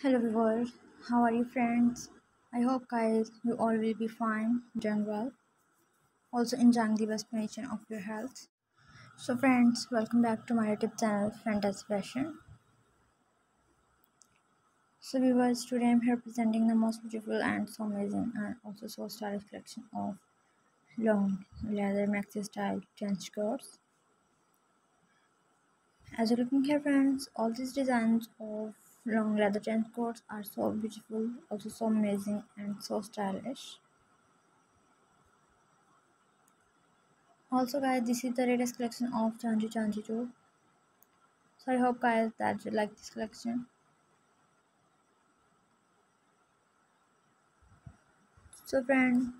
Hello viewers, how are you friends? I hope guys you all will be fine, well, also enjoying the best condition of your health. So friends, welcome back to my YouTube channel Fantasy Fashion. So viewers, today I'm here presenting the most beautiful and so amazing and also so stylish collection of long leather maxi style trench coats. As you're looking here friends, all these designs of long leather trench coats are so beautiful, also so amazing and so stylish. Also guys, this is the latest collection of Chanji Chanji 2. So I hope guys that you like this collection. So friends,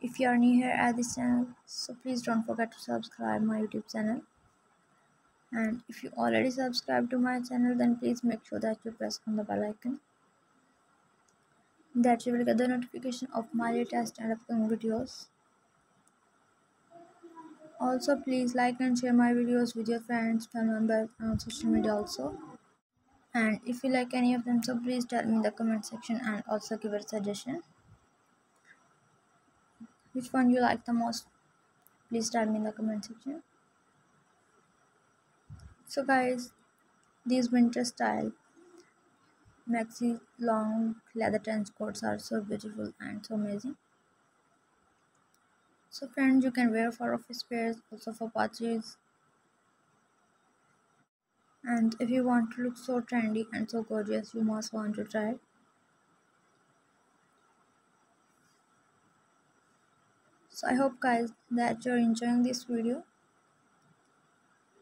if you are new here at this channel, so please don't forget to subscribe my YouTube channel and if you already subscribed to my channel then please make sure that you press on the bell icon. That you will get the notification of my latest and upcoming videos. Also please like and share my videos with your friends family members and on social media also. And if you like any of them so please tell me in the comment section and also give a suggestion. Which one you like the most? Please tell me in the comment section so guys these winter style maxi long leather trench coats are so beautiful and so amazing. So friends you can wear for office wears also for parties and if you want to look so trendy and so gorgeous you must want to try so i hope guys that you're enjoying this video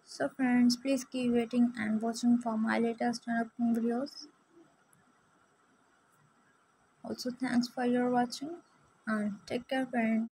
so friends, please keep waiting and watching for my latest upcoming videos. Also thanks for your watching and take care friends.